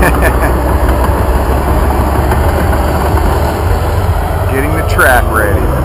Getting the track ready.